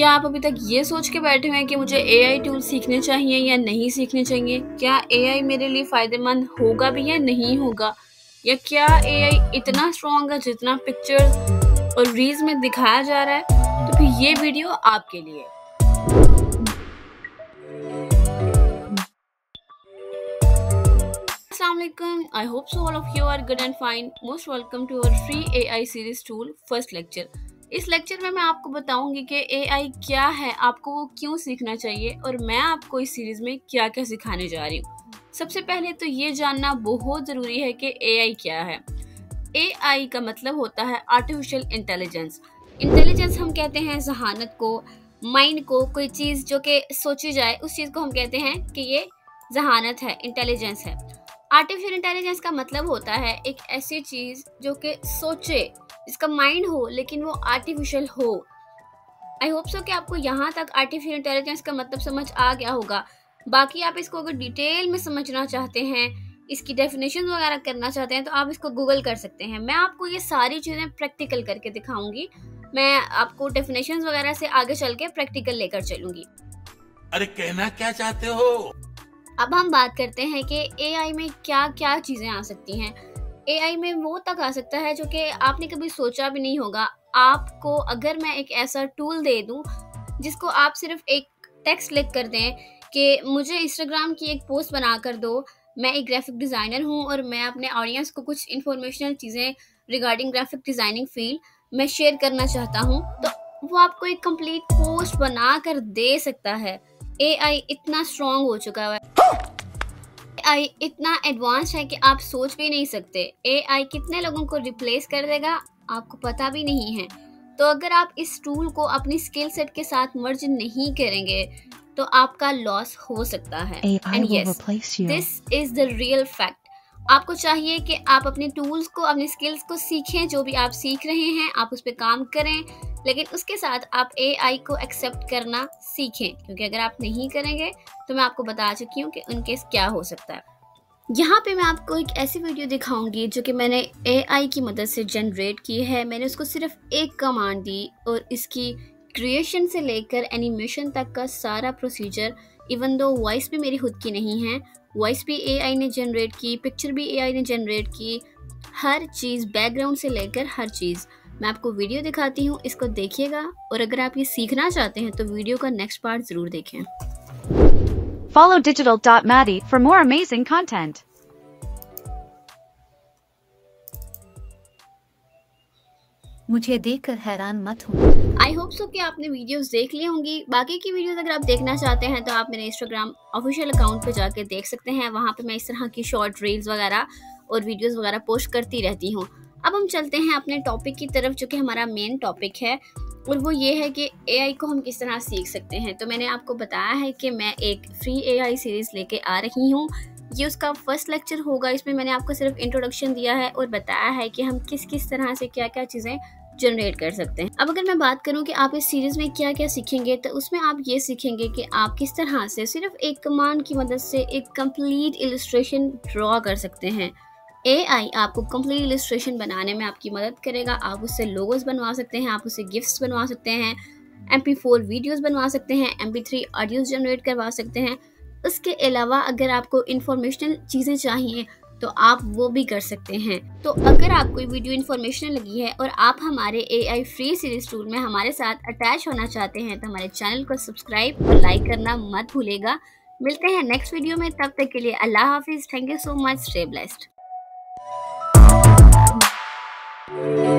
क्या आप अभी तक ये सोच के बैठे हुए हैं कि मुझे एआई टूल सीखने चाहिए या नहीं सीखने चाहिए क्या एआई मेरे लिए फ़ायदेमंद होगा भी या नहीं होगा या क्या एआई इतना स्ट्रॉन्ग है जितना पिक्चर और रील्स में दिखाया जा रहा है तो फिर ये वीडियो आपके लिए Assalamualaikum. I hope so all of you are good and fine. Most welcome to our free AI series tool, first lecture. इस लेक्चर में मैं आपको बताऊँगी कि एआई क्या है, आपको वो क्यों सीखना चाहिए और मैं आपको इस सीरीज़ में क्या क्या सिखाने जा रही हूँ। सबसे पहले तो ये जानना बहुत ज़रूरी है कि एआई क्या है। एआई का मतलब होता है आर्टिफिशियल इंटेलिजेंस इंटेलिजेंस हम कहते हैं जहानत को माइंड को, कोई चीज़ जो कि सोची जाए, उस चीज़ को हम कहते हैं कि ये जहानत है इंटेलिजेंस है। आर्टिफिशियल इंटेलिजेंस का मतलब होता है एक ऐसी चीज़ जो कि सोचे जिसका माइंड हो लेकिन वो आर्टिफिशियल हो। आई होप सो कि आपको यहाँ तक आर्टिफिशियल इंटेलिजेंस का मतलब समझ आ गया होगा। बाकी आप इसको अगर डिटेल में समझना चाहते हैं इसकी डेफिनेशन वगैरह करना चाहते हैं तो आप इसको गूगल कर सकते हैं। मैं आपको ये सारी चीज़ें प्रैक्टिकल करके दिखाऊँगी। मैं आपको डेफिनेशन वगैरह से आगे चल के प्रैक्टिकल लेकर चलूँगी। अरे कहना क्या चाहते हो? अब हम बात करते हैं कि ए में क्या क्या चीज़ें आ सकती हैं। AI में वो तक आ सकता है जो कि आपने कभी सोचा भी नहीं होगा। आपको अगर मैं एक ऐसा टूल दे दूँ, जिसको आप सिर्फ़ एक टेक्स्ट लिख कर दें कि मुझे इंस्टाग्राम की एक पोस्ट बना कर दो, मैं एक ग्राफिक डिज़ाइनर हूँ और मैं अपने ऑडियंस को कुछ इन्फॉर्मेशनल चीज़ें रिगार्डिंग ग्राफिक डिज़ाइनिंग फ़ील्ड मैं शेयर करना चाहता हूँ तो वो आपको एक कंप्लीट पोस्ट बना कर दे सकता है। AI इतना स्ट्रॉन्ग हो चुका है। आई इतना एडवांस है कि आप सोच भी नहीं सकते। ए आई कितने लोगों को रिप्लेस कर देगा आपको पता भी नहीं है। तो अगर आप इस टूल को अपनी स्किल सेट के साथ मर्ज नहीं करेंगे तो आपका लॉस हो सकता है। And yes this is the real fact आपको चाहिए कि आप अपने टूल्स को अपने स्किल्स को सीखें जो भी आप सीख रहे हैं आप उस पर काम करें। लेकिन उसके साथ आप एआई को एक्सेप्ट करना सीखें, क्योंकि अगर आप नहीं करेंगे तो मैं आपको बता चुकी हूँ कि उनके क्या हो सकता है। यहाँ पे मैं आपको एक ऐसी वीडियो दिखाऊँगी जो कि मैंने एआई की मदद से जनरेट की है। मैंने उसको सिर्फ़ एक कमांड दी और इसकी क्रिएशन से लेकर एनिमेशन तक का सारा प्रोसीजर इवन दो वॉइस भी मेरी खुद की नहीं है वॉइस भी एआई ने जनरेट की पिक्चर भी एआई ने जनरेट की, हर चीज़ बैकग्राउंड से लेकर हर चीज़। मैं आपको वीडियो दिखाती हूँ इसको देखिएगा और अगर आप ये सीखना चाहते हैं तो वीडियो का नेक्स्ट पार्ट ज़रूर देखें। Follow digital.maddie for more amazing content. मुझे देखकर हैरान मत हो आई होप सो कि आपने वीडियोस देख ली होंगी। बाकी की वीडियोस अगर आप देखना चाहते हैं तो आप मेरे इंस्टाग्राम ऑफिशियल अकाउंट पे जाके देख सकते हैं। वहाँ पे मैं इस तरह की शॉर्ट रील्स वगैरह और वीडियोस वगैरह पोस्ट करती रहती हूँ। अब हम चलते हैं अपने टॉपिक की तरफ़, जो कि हमारा मेन टॉपिक है। और वो ये है कि एआई को हम किस तरह सीख सकते हैं। तो मैंने आपको बताया है कि मैं एक फ्री एआई सीरीज़ लेके आ रही हूँ। ये उसका फ़र्स्ट लेक्चर होगा। इसमें मैंने आपको सिर्फ़ इंट्रोडक्शन दिया है और बताया है कि हम किस किस तरह से क्या क्या चीज़ें जनरेट कर सकते हैं। अब अगर मैं बात करूँ कि आप इस सीरीज़ में क्या क्या सीखेंगे तो उसमें आप ये सीखेंगे कि आप किस तरह से सिर्फ़ एक कमांड की मदद से एक कंप्लीट इलिस्ट्रेशन ड्रॉ कर सकते हैं। ए आई आपको कंप्लीट इलिस्ट्रेशन बनाने में आपकी मदद करेगा। आप उससे लोगोस बनवा सकते हैं, आप उससे गिफ्ट्स बनवा सकते हैं एम पी फोर वीडियोज़ बनवा सकते हैं M P three audios generate करवा सकते हैं। उसके अलावा अगर आपको इन्फॉर्मेशनल चीज़ें चाहिए तो आप वो भी कर सकते हैं। तो अगर आपको वीडियो इन्फॉर्मेशनल लगी है और आप हमारे A I free series tool में हमारे साथ अटैच होना चाहते हैं तो हमारे चैनल को सब्सक्राइब और लाइक करना मत भूलेगा। मिलते हैं नेक्स्ट वीडियो में, तब तक के लिए अल्लाह हाफिज़। Thank you so much stay blessed Yeah.